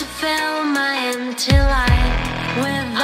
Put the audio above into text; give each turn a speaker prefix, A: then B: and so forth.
A: to fill my empty life with